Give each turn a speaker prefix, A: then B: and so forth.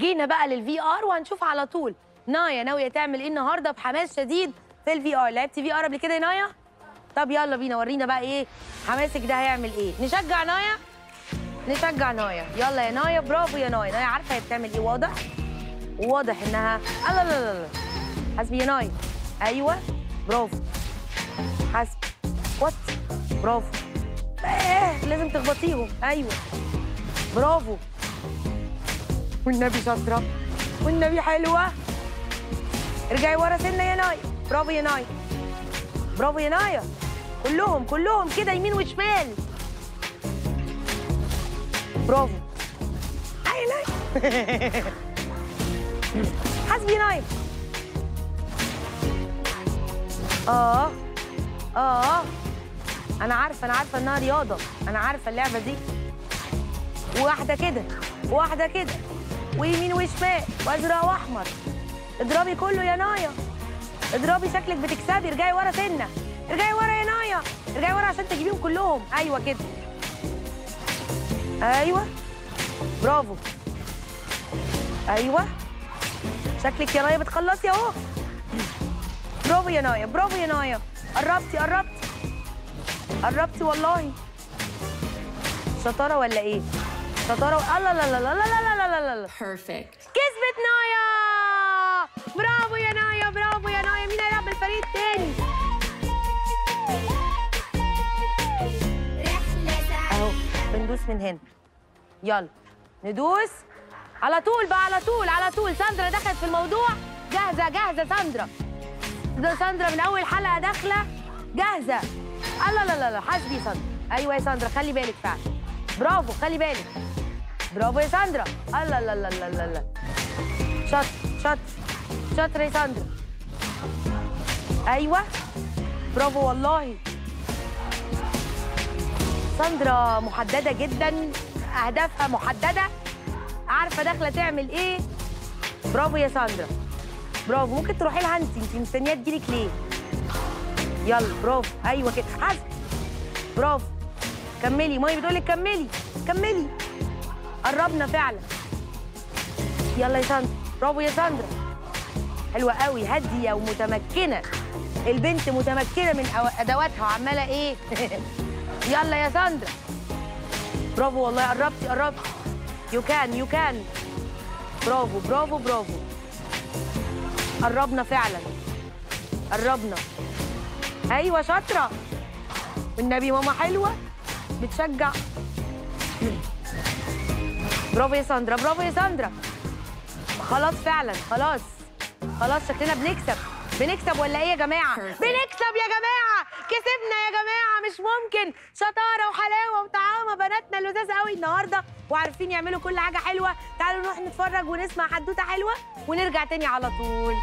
A: جينا بقى لل VR وهنشوف على طول. نايا ناوية تعمل إيه النهارده بحماس شديد في ال VR لعبتي VR قبل كده يا نايا؟ طب يلا بينا ورينا بقى إيه حماسك ده هيعمل إيه. نشجع نايا؟ نشجع نايا. يلا يا نايا برافو يا نايا. نايا عارفة هي بتعمل إيه واضح؟ وواضح إنها لا لا لا حاسبي يا نايا. أيوه برافو. حاسبي وات برافو. إيه لازم تخبطيهم. أيوه. برافو. والنبي شاطره والنبي حلوة. ارجعي ورا سنة يا نايا برافو يا نايا برافو يا نايا كلهم كلهم كده يمين وشمال. برافو. هاي نايا حسبي يا نايا آه آه. أنا عارفة أنا عارفة إنها رياضة. أنا عارفة اللعبة دي. واحدة كده واحدة كده. ويمين وشمال وأزرق وأحمر. اضربي كله يا نايا. اضربي شكلك بتكسبي. ارجعي ورا سنة. ارجعي ورا يا نايا. ارجعي ورا عشان تجيبيهم كلهم. أيوه كده. أيوه. برافو. أيوه. شكلك يا نايا بتخلصي أهو. برافو يا نايا. برافو يا نايا. قربتي قربتي. قربتي والله. شطارة ولا إيه؟ شطاره و... لا لا لا لا لا لا لا لا لا لا
B: Perfect.
A: كسبت نايا برافو يا نايا برافو يا نايا مين هيلعب بالفريق التاني اهو بندوس من هنا يلا ندوس على طول بقى على طول على طول ساندرا دخلت في الموضوع جاهزه جاهزه ساندرا ده ساندرا من اول حلقه داخله جاهزه لا لا لا لا حاسبي ساندرا أيوه يا ساندرا خلي بالك فعلا برافو خلي بالك. برافو يا ساندرا. لا لا لا لا لا شاطر شاطر شاطر يا ساندرا. أيوه. برافو والله. ساندرا محددة جدا أهدافها محددة. عارفة داخلة تعمل إيه؟ برافو يا ساندرا. برافو. ممكن تروحي لها انت انت مستنية تجيلك ليه؟ يلا برافو. أيوه كده. حاسبي برافو. كملي ماي بتقول لك كملي كملي. قربنا فعلا. يلا يا ساندرا برافو يا ساندرا. حلوة قوي هادية ومتمكنة. البنت متمكنة من أدواتها وعماله إيه؟ يلا يا ساندرا. برافو والله قربتي قربتي. you can you can برافو برافو برافو. قربنا فعلا. قربنا. أيوه شاطرة. والنبي ماما حلوة. بتشجع. برافو يا ساندرا برافو يا ساندرا. خلاص فعلا خلاص. خلاص شكلنا بنكسب. بنكسب ولا إيه يا
B: جماعة.
A: بنكسب يا جماعة. كسبنا يا جماعة مش ممكن. شطارة وحلاوة وطعامة بناتنا لذاذ قوي النهارده. وعارفين يعملوا كل حاجة حلوة. تعالوا نروح نتفرج ونسمع حدوتة حلوة ونرجع تاني على طول.